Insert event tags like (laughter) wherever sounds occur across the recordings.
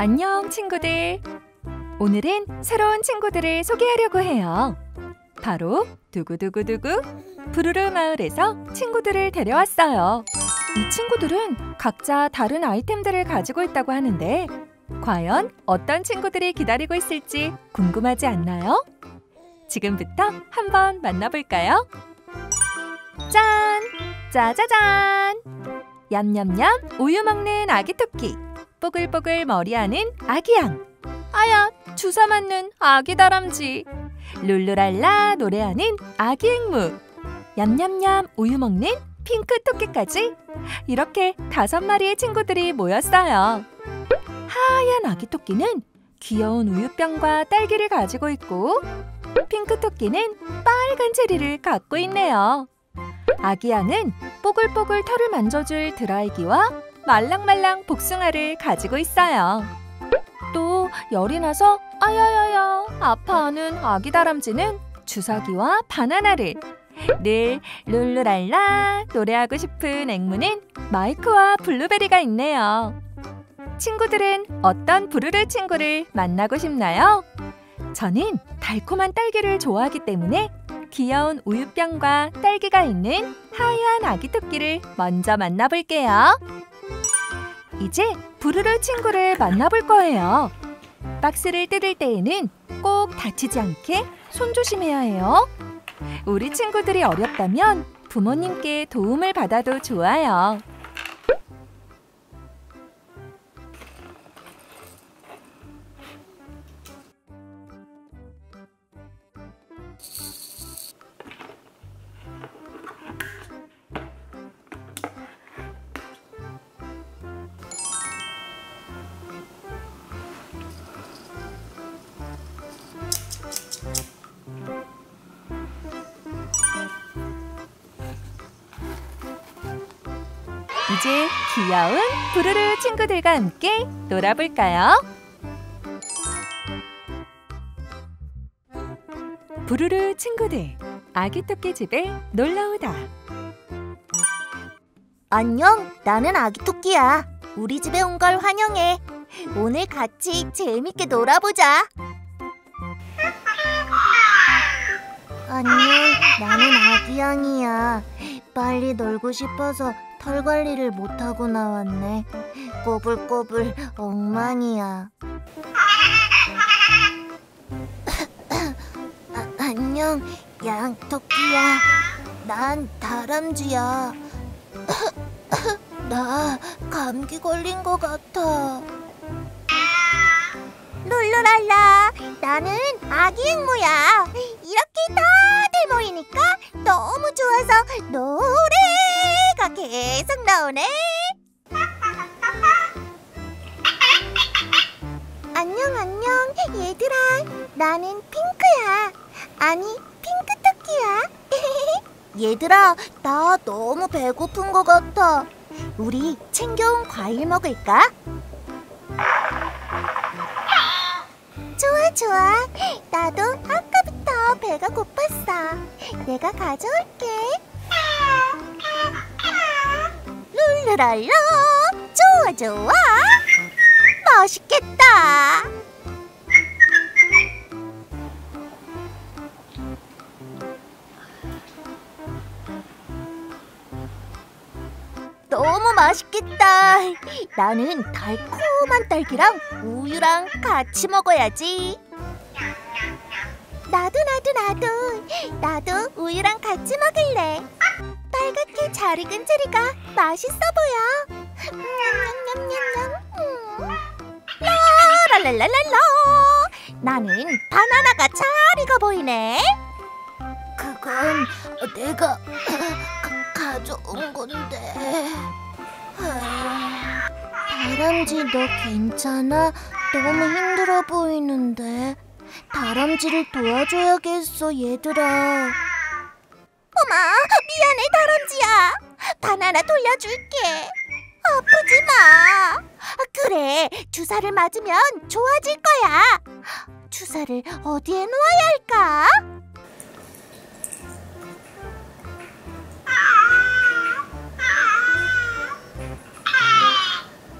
안녕, 친구들. 오늘은 새로운 친구들을 소개하려고 해요. 바로 두구두구두구 부르르 마을에서 친구들을 데려왔어요. 이 친구들은 각자 다른 아이템들을 가지고 있다고 하는데 과연 어떤 친구들이 기다리고 있을지 궁금하지 않나요? 지금부터 한번 만나볼까요? 짠! 짜자잔! 얌얌얌 우유 먹는 아기 토끼 뽀글뽀글 머리하는 아기 양. 아야 주사 맞는 아기 다람쥐. 룰루랄라 노래하는 아기 앵무. 얌얌얌 우유 먹는 핑크 토끼까지. 이렇게 다섯 마리의 친구들이 모였어요. 하얀 아기 토끼는 귀여운 우유병과 딸기를 가지고 있고 핑크 토끼는 빨간 체리를 갖고 있네요. 아기 양은 뽀글뽀글 털을 만져줄 드라이기와 말랑말랑 복숭아를 가지고 있어요. 또 열이 나서 아야야야 아파하는 아기 다람쥐는 주사기와 바나나를 늘 룰루랄라 노래하고 싶은 앵무는 마이크와 블루베리가 있네요. 친구들은 어떤 부르르 친구를 만나고 싶나요? 저는 달콤한 딸기를 좋아하기 때문에 귀여운 우유병과 딸기가 있는 하얀 아기 토끼를 먼저 만나볼게요. 이제 부르르 친구를 만나볼 거예요. 박스를 뜯을 때에는 꼭 다치지 않게 손 조심해야 해요. 우리 친구들이 어렵다면 부모님께 도움을 받아도 좋아요. 이제 귀여운 부르르 친구들과 함께 놀아볼까요? 부르르 친구들, 아기 토끼 집에 놀러오다. 안녕, 나는 아기 토끼야. 우리 집에 온 걸 환영해. 오늘 같이 재밌게 놀아보자. 안녕, 나는 아기 양이야. 빨리 놀고 싶어서 털 관리를 못하고 나왔네. 꼬불꼬불 엉망이야. 아, 안녕, 양토끼야. 난 다람쥐야. 나 감기 걸린 것 같아. 룰루랄라, 나는 아기 앵무야. 이렇게 다들 모이니까 너무 좋아서 노래 가 계속 나오네. 안녕, 안녕, 얘들아. 나는 핑크야. 아니, 핑크 토끼야. (laughs) 얘들아, 나 너무 배고픈 것 같아. 우리 챙겨온 과일 먹을까? 좋아, 좋아. 나도 아까부터 배가 고팠어. 내가 가져올게. 룰루랄라. 좋아, 좋아. 맛있겠다. 너무 맛있겠다. 나는 달콤한 딸기랑 우유랑 같이 먹어야지. 나도 나도 나도 나도 우유랑 같이 먹을래. 빨갛게 잘 익은 체리가 맛있어 보여. 냠냠냠냠냠. 음. 라랄랄랄라. 나는 바나나가 잘 익어 보이네. 그건 내가 (laughs) 가져온 건데. 다람쥐 너 괜찮아? 너무 힘들어 보이는데. 다람쥐를 도와줘야겠어, 얘들아. 어마, 미안해, 다람쥐야. 바나나 돌려줄게. 아프지 마. 그래, 주사를 맞으면 좋아질 거야. 주사를 어디에 놓아야 할까?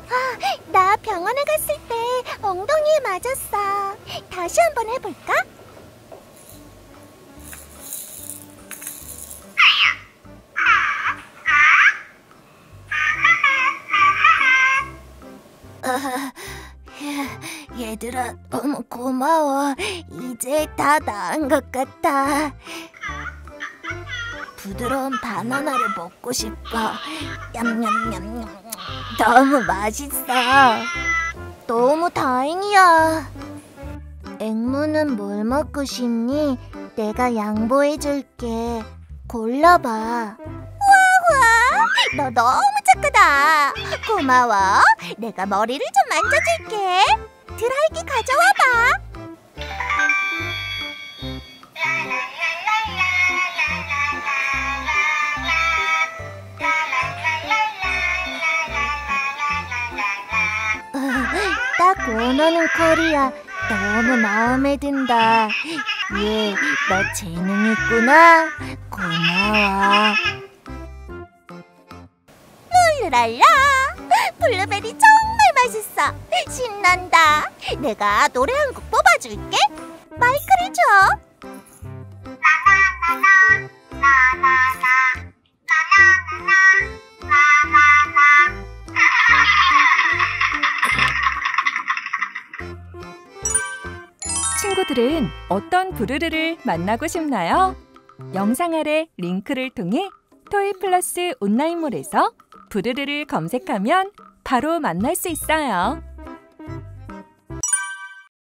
아, 나 병원에 갔을 때 엉덩이에 맞았어. 다시 한번 해볼까? 얘들아 너무 고마워. 이제 다 나은 것 같아. 부드러운 바나나를 먹고 싶어. 냠냠냠냠. 너무 맛있어. 너무 다행이야. 앵무는 뭘 먹고 싶니? 내가 양보해줄게. 골라봐. 우와, 너 너무 착하다. 고마워. 내가 머리를 좀 만져줄게. 드라이기 가져와봐. 딱 원하는 컬이야. 너무 마음에 든다. 얘, 너 재능 있구나. 고마워. 룰루랄라. 블루베리 정말 맛있어. 신난다. 내가 노래 한 곡 뽑아줄게. 마이크를 줘. 친구들은 어떤 부르르를 만나고 싶나요? 영상 아래 링크를 통해 토이 플러스 온라인몰에서 부르르를 검색하면 바로 만날 수 있어요.